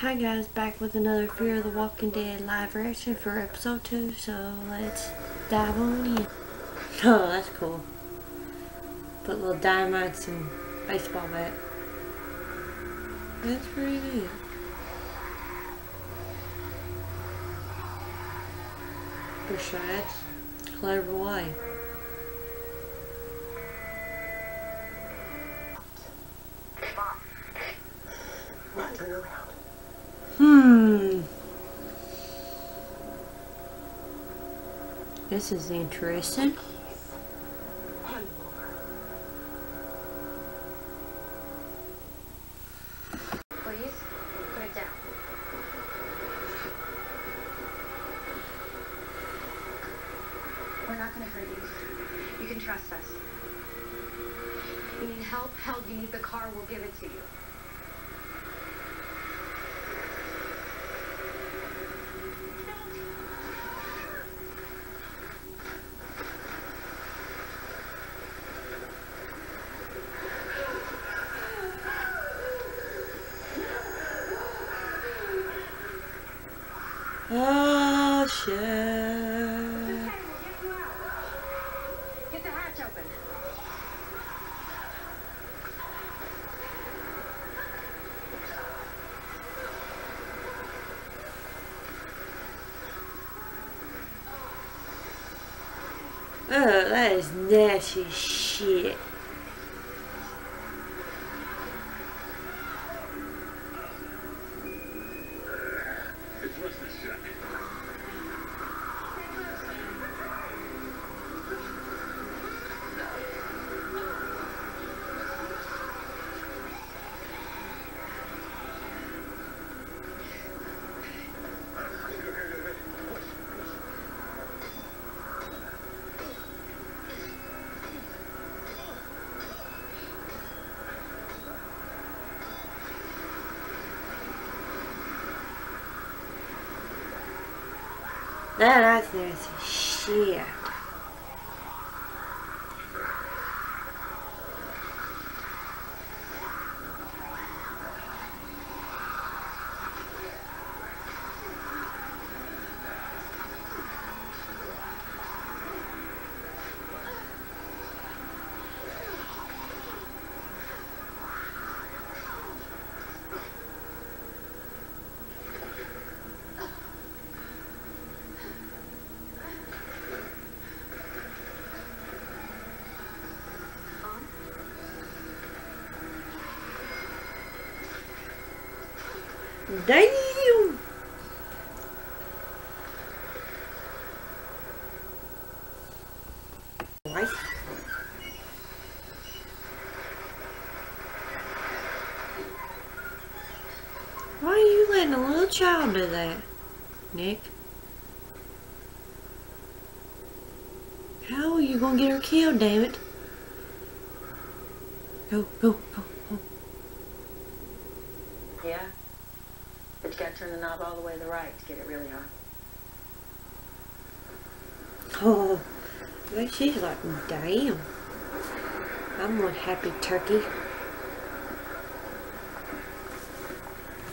Hi guys, back with another Fear of the Walking Dead live reaction for episode 2, so let's dive on in. Oh, that's cool. Put little dynamites and baseball bat. That's pretty neat. Besides, clever way. Hmm. This is interesting. Please, put it down. We're not gonna hurt you. You can trust us. You need help? Help, you need the car, we'll give it to you. Oh, shit. Get the hatch open. Oh, that is nasty shit. That, nasty shit. Damn! Right. Why are you letting a little child do that, Nick? How are you gonna get her killed, damn it? Go, go, go, go. Yeah? But you gotta turn the knob all the way to the right to get it really on. Oh, well, she's like, damn. I'm one happy turkey.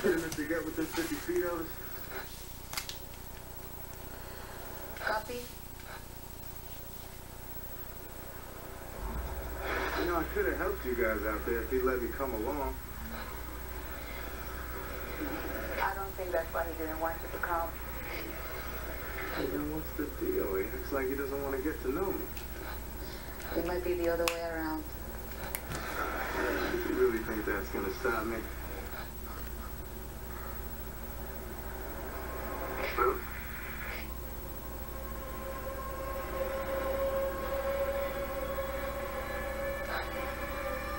Putting it together within 50 feet of us. Copy. You know, I could have helped you guys out there if he'd let me come along. I don't think that's why he didn't want you to come. Then what's the deal? He acts like he doesn't want to get to know me. It might be the other way around. You really think that's going to stop me?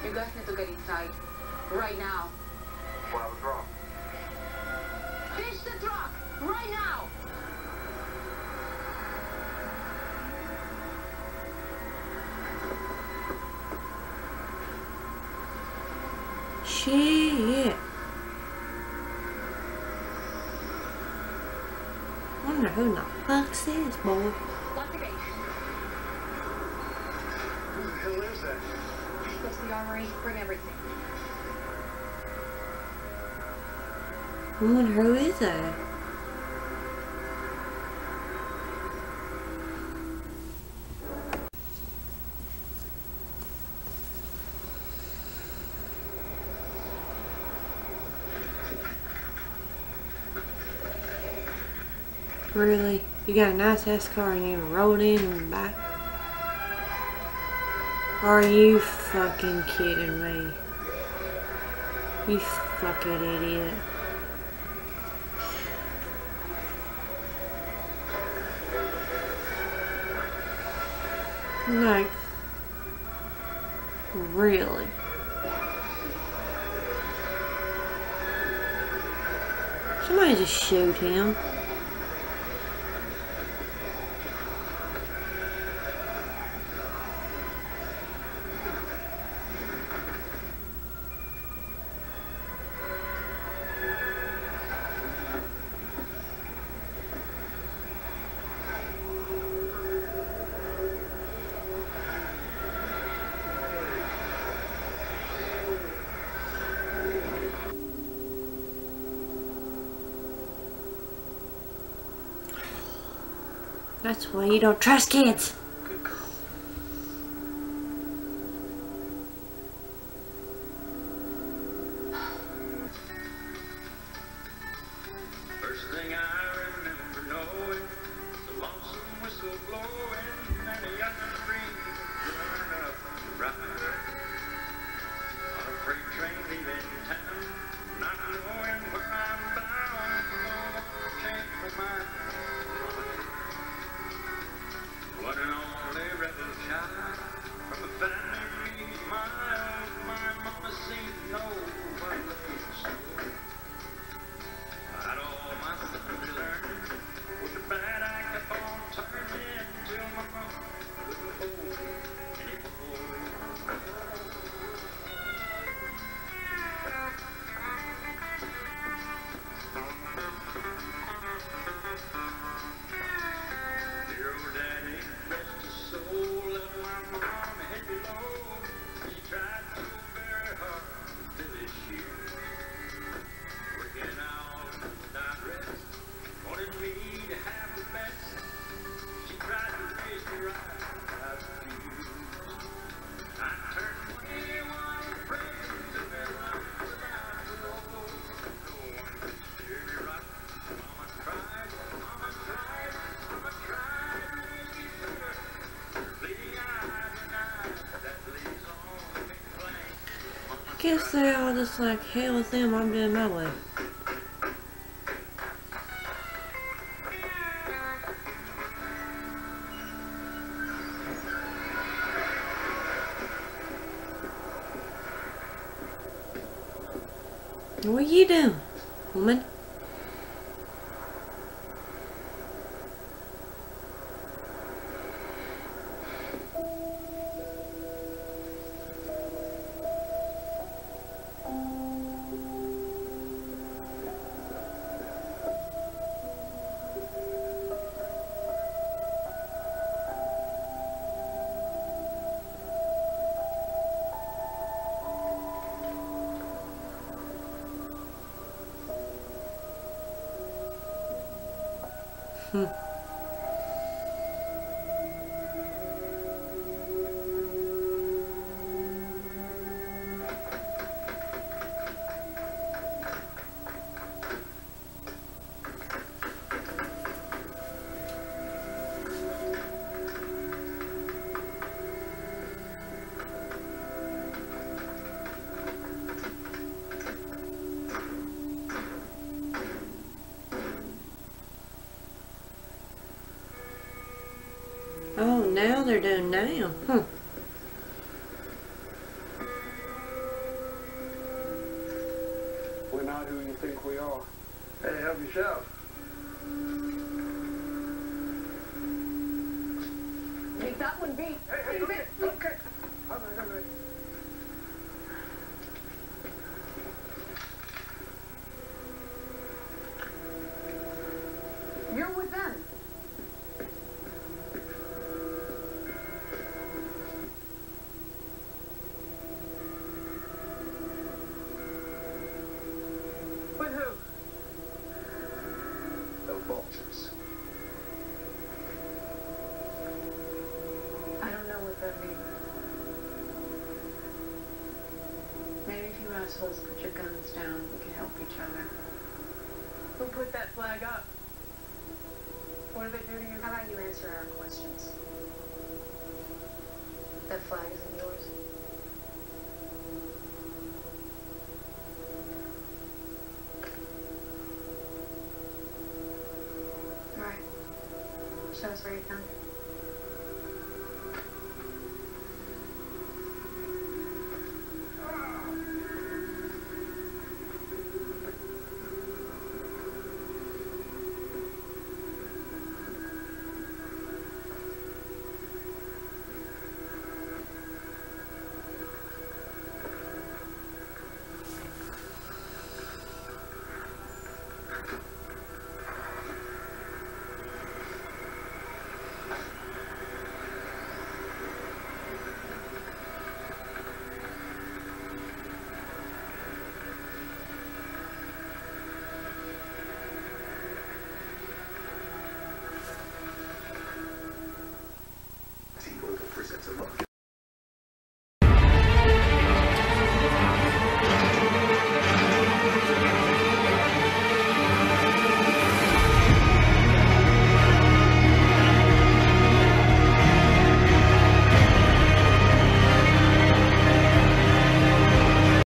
You guys need to get inside. Right now. What was wrong? Finish the truck! Right now! Shit. Wonder who in the fuck's this, boy? Lock the gate. Who the hell is that? Go to the armory. Bring everything. Who who is that? Really? You got a nice ass car and you rolled in and back? Are you fucking kidding me? You fucking idiot. Like, really? Somebody just shoot him. That's why you don't trust kids. guess they all just like, hey with them, I'm doing my way. What are you doing, woman? うん。they're doing now. Hmm. Huh. We're not who you think we are. Hey, help yourself. Make that one beat. Hey, hey, other. Who put that flag up? What did they do to you? How about you answer our questions? That flag isn't yours.